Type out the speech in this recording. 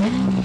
Yeah.